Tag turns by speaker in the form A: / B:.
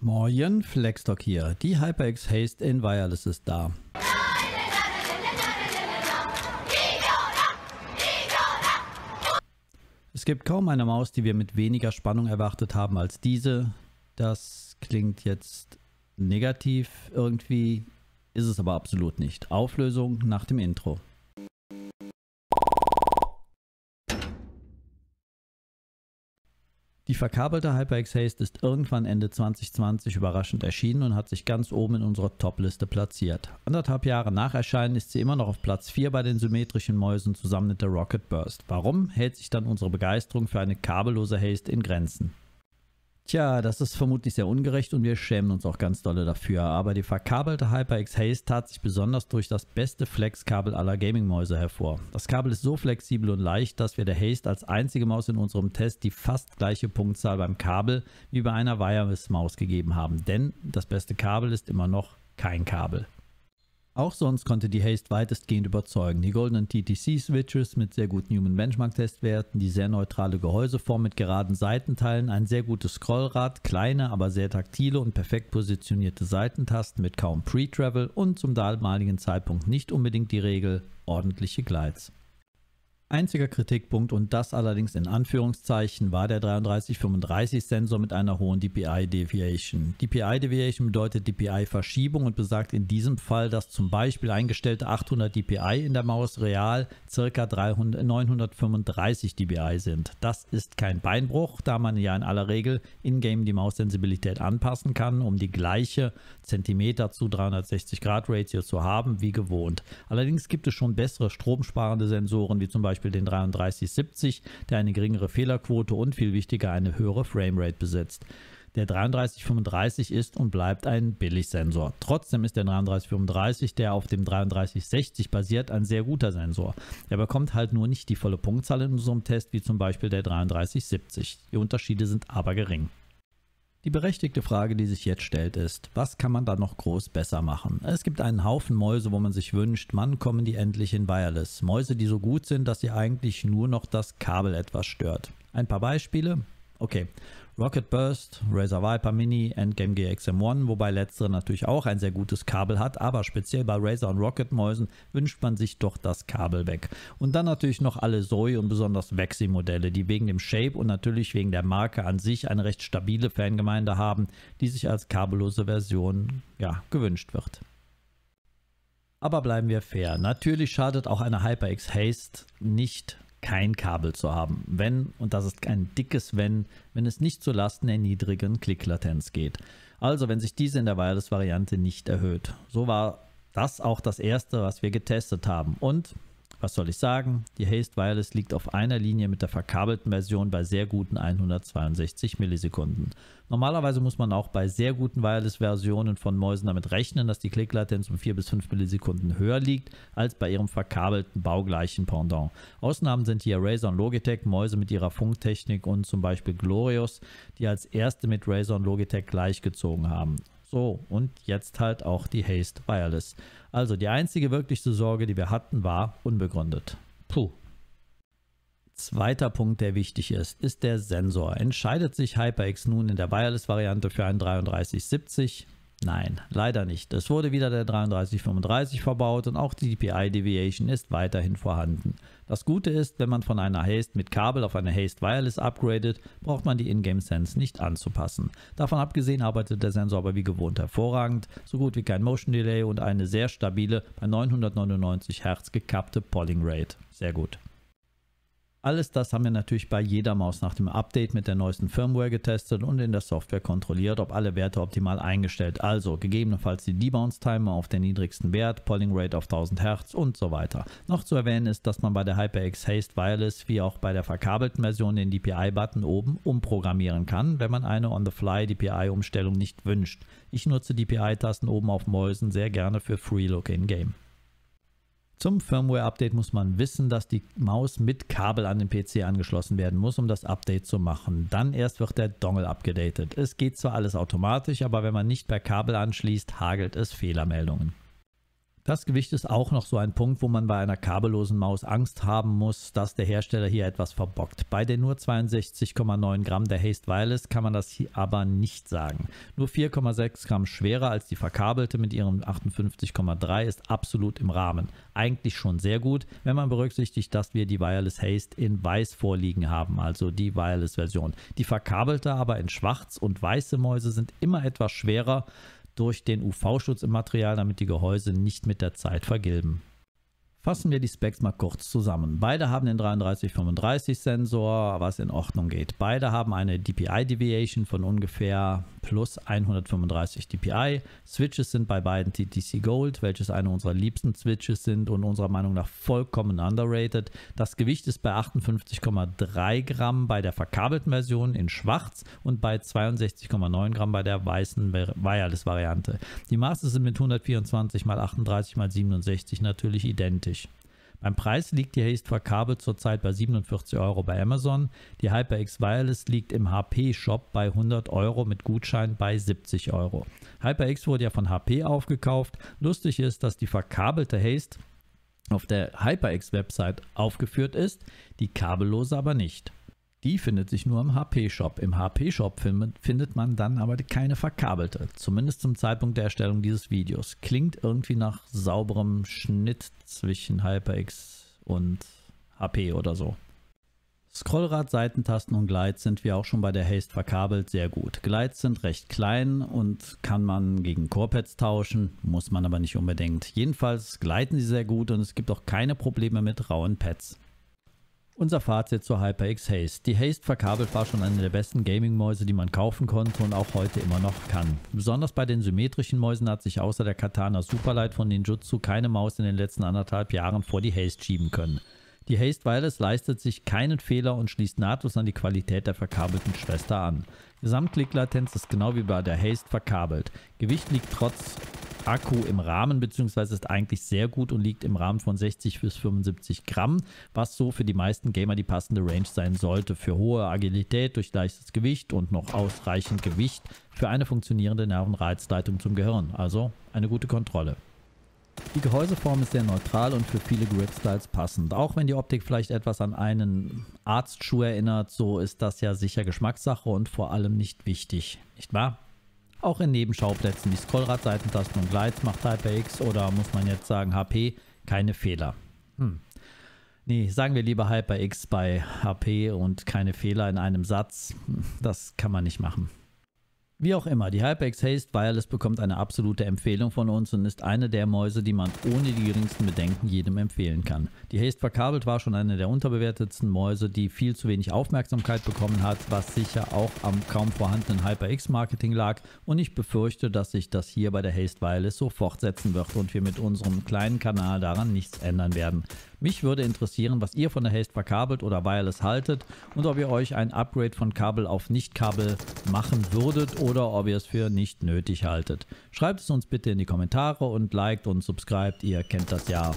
A: Moin, Flexstock hier. Die HyperX Haste in Wireless ist da. Es gibt kaum eine Maus, die wir mit weniger Spannung erwartet haben als diese. Das klingt jetzt negativ irgendwie, ist es aber absolut nicht. Auflösung nach dem Intro. Die verkabelte HyperX Haste ist irgendwann Ende 2020 überraschend erschienen und hat sich ganz oben in unserer Top-Liste platziert. Anderthalb Jahre nach Erscheinen ist sie immer noch auf Platz 4 bei den symmetrischen Mäusen zusammen mit der Rocket Burst. Warum hält sich dann unsere Begeisterung für eine kabellose Haste in Grenzen? Tja, das ist vermutlich sehr ungerecht und wir schämen uns auch ganz dolle dafür, aber die verkabelte HyperX Haze tat sich besonders durch das beste Flex-Kabel aller Gaming-Mäuse hervor. Das Kabel ist so flexibel und leicht, dass wir der Haste als einzige Maus in unserem Test die fast gleiche Punktzahl beim Kabel wie bei einer Wireless-Maus gegeben haben, denn das beste Kabel ist immer noch kein Kabel. Auch sonst konnte die Haste weitestgehend überzeugen. Die goldenen TTC-Switches mit sehr guten Human Benchmark-Testwerten, die sehr neutrale Gehäuseform mit geraden Seitenteilen, ein sehr gutes Scrollrad, kleine, aber sehr taktile und perfekt positionierte Seitentasten mit kaum Pre-Travel und zum damaligen Zeitpunkt nicht unbedingt die Regel ordentliche Glides. Einziger Kritikpunkt und das allerdings in Anführungszeichen war der 3335 Sensor mit einer hohen DPI Deviation. DPI Deviation bedeutet DPI Verschiebung und besagt in diesem Fall, dass zum Beispiel eingestellte 800 DPI in der Maus real ca. 935 DPI sind. Das ist kein Beinbruch, da man ja in aller Regel in-game die Maussensibilität anpassen kann, um die gleiche Zentimeter zu 360 Grad Ratio zu haben wie gewohnt. Allerdings gibt es schon bessere stromsparende Sensoren wie zum Beispiel Beispiel den 3370, der eine geringere Fehlerquote und viel wichtiger eine höhere Framerate besitzt. Der 3335 ist und bleibt ein Billigsensor. Trotzdem ist der 3335, der auf dem 3360 basiert, ein sehr guter Sensor. Er bekommt halt nur nicht die volle Punktzahl in unserem Test wie zum Beispiel der 3370. Die Unterschiede sind aber gering. Die berechtigte Frage, die sich jetzt stellt, ist, was kann man da noch groß besser machen? Es gibt einen Haufen Mäuse, wo man sich wünscht, man kommen die endlich in Wireless. Mäuse, die so gut sind, dass sie eigentlich nur noch das Kabel etwas stört. Ein paar Beispiele. Okay, Rocket Burst, Razer Viper Mini, Endgame GXM1, wobei letztere natürlich auch ein sehr gutes Kabel hat, aber speziell bei Razer und Rocket Mäusen wünscht man sich doch das Kabel weg. Und dann natürlich noch alle Zoe und besonders Vexi Modelle, die wegen dem Shape und natürlich wegen der Marke an sich eine recht stabile Fangemeinde haben, die sich als kabellose Version ja, gewünscht wird. Aber bleiben wir fair. Natürlich schadet auch eine HyperX Haste nicht kein Kabel zu haben. Wenn, und das ist ein dickes Wenn, wenn es nicht zu Lasten der niedrigen Klicklatenz geht. Also wenn sich diese in der Wireless-Variante nicht erhöht. So war das auch das erste, was wir getestet haben. Und was soll ich sagen? Die Haste Wireless liegt auf einer Linie mit der verkabelten Version bei sehr guten 162 Millisekunden. Normalerweise muss man auch bei sehr guten Wireless-Versionen von Mäusen damit rechnen, dass die Klicklatenz um 4 bis 5 Millisekunden höher liegt als bei ihrem verkabelten baugleichen Pendant. Ausnahmen sind hier Razer und Logitech, Mäuse mit ihrer Funktechnik und zum Beispiel Glorious, die als erste mit Razer und Logitech gleichgezogen haben. So, und jetzt halt auch die Haste Wireless. Also die einzige wirkliche Sorge, die wir hatten, war unbegründet. Puh. Zweiter Punkt, der wichtig ist, ist der Sensor. Entscheidet sich HyperX nun in der Wireless-Variante für einen 3370? Nein, leider nicht. Es wurde wieder der 3335 verbaut und auch die DPI Deviation ist weiterhin vorhanden. Das Gute ist, wenn man von einer Haste mit Kabel auf eine Haste Wireless upgradet, braucht man die Ingame Sense nicht anzupassen. Davon abgesehen arbeitet der Sensor aber wie gewohnt hervorragend, so gut wie kein Motion Delay und eine sehr stabile, bei 999 Hz gekappte Polling Rate. Sehr gut. Alles das haben wir natürlich bei jeder Maus nach dem Update mit der neuesten Firmware getestet und in der Software kontrolliert, ob alle Werte optimal eingestellt. Also gegebenenfalls die Debounce Timer auf den niedrigsten Wert, Polling Rate auf 1000 Hz und so weiter. Noch zu erwähnen ist, dass man bei der HyperX Haste Wireless wie auch bei der verkabelten Version den DPI-Button oben umprogrammieren kann, wenn man eine On-the-Fly DPI-Umstellung nicht wünscht. Ich nutze DPI-Tasten oben auf Mäusen sehr gerne für Free Look in-Game. Zum Firmware-Update muss man wissen, dass die Maus mit Kabel an den PC angeschlossen werden muss, um das Update zu machen. Dann erst wird der Dongle abgedatet. Es geht zwar alles automatisch, aber wenn man nicht per Kabel anschließt, hagelt es Fehlermeldungen. Das Gewicht ist auch noch so ein Punkt, wo man bei einer kabellosen Maus Angst haben muss, dass der Hersteller hier etwas verbockt. Bei den nur 62,9 Gramm der Haste Wireless kann man das hier aber nicht sagen. Nur 4,6 Gramm schwerer als die verkabelte mit ihrem 58,3 ist absolut im Rahmen. Eigentlich schon sehr gut, wenn man berücksichtigt, dass wir die Wireless Haste in weiß vorliegen haben, also die Wireless-Version. Die verkabelte aber in schwarz und weiße Mäuse sind immer etwas schwerer durch den UV-Schutz im Material, damit die Gehäuse nicht mit der Zeit vergilben. Fassen wir die Specs mal kurz zusammen. Beide haben den 3335 Sensor, was in Ordnung geht. Beide haben eine DPI Deviation von ungefähr plus 135 DPI. Switches sind bei beiden TTC Gold, welches eine unserer liebsten Switches sind und unserer Meinung nach vollkommen underrated. Das Gewicht ist bei 58,3 Gramm bei der verkabelten Version in schwarz und bei 62,9 Gramm bei der weißen Wireless Variante. Die Maße sind mit 124 x 38 x 67 natürlich identisch. Beim Preis liegt die Haste verkabelt zurzeit bei 47 Euro bei Amazon. Die HyperX Wireless liegt im HP-Shop bei 100 Euro mit Gutschein bei 70 Euro. HyperX wurde ja von HP aufgekauft. Lustig ist, dass die verkabelte Haste auf der HyperX-Website aufgeführt ist, die kabellose aber nicht. Die findet sich nur im HP-Shop. Im HP-Shop findet man dann aber keine verkabelte. Zumindest zum Zeitpunkt der Erstellung dieses Videos. Klingt irgendwie nach sauberem Schnitt zwischen HyperX und HP oder so. Scrollrad, Seitentasten und Glides sind wie auch schon bei der Haste verkabelt sehr gut. Glides sind recht klein und kann man gegen Core-Pads tauschen, muss man aber nicht unbedingt. Jedenfalls gleiten sie sehr gut und es gibt auch keine Probleme mit rauen Pads. Unser Fazit zur HyperX Haste. Die Haste verkabelt war schon eine der besten Gaming-Mäuse, die man kaufen konnte und auch heute immer noch kann. Besonders bei den symmetrischen Mäusen hat sich außer der Katana Superlight von Ninjutsu keine Maus in den letzten anderthalb Jahren vor die Haste schieben können. Die Haste Wireless leistet sich keinen Fehler und schließt nahtlos an die Qualität der verkabelten Schwester an. Gesamtklicklatenz ist genau wie bei der Haste verkabelt. Gewicht liegt trotz Akku im Rahmen, beziehungsweise ist eigentlich sehr gut und liegt im Rahmen von 60 bis 75 Gramm, was so für die meisten Gamer die passende Range sein sollte. Für hohe Agilität durch leichtes Gewicht und noch ausreichend Gewicht für eine funktionierende Nervenreizleitung zum Gehirn. Also eine gute Kontrolle. Die Gehäuseform ist sehr neutral und für viele Grip-Styles passend. Auch wenn die Optik vielleicht etwas an einen Arztschuh erinnert, so ist das ja sicher Geschmackssache und vor allem nicht wichtig, nicht wahr? Auch in Nebenschauplätzen wie Scrollrad, Seitentasten und Glides macht HyperX oder muss man jetzt sagen HP keine Fehler. Hm. Nee, sagen wir lieber HyperX bei HP und keine Fehler in einem Satz. Das kann man nicht machen. Wie auch immer, die HyperX Haste Wireless bekommt eine absolute Empfehlung von uns und ist eine der Mäuse, die man ohne die geringsten Bedenken jedem empfehlen kann. Die Haste verkabelt war schon eine der unterbewertetsten Mäuse, die viel zu wenig Aufmerksamkeit bekommen hat, was sicher auch am kaum vorhandenen HyperX Marketing lag und ich befürchte, dass sich das hier bei der Haste Wireless so fortsetzen wird und wir mit unserem kleinen Kanal daran nichts ändern werden. Mich würde interessieren, was ihr von der Haste verkabelt oder Wireless haltet und ob ihr euch ein Upgrade von Kabel auf Nicht-Kabel machen würdet oder ob ihr es für nicht nötig haltet. Schreibt es uns bitte in die Kommentare und liked und subscribt, ihr kennt das ja.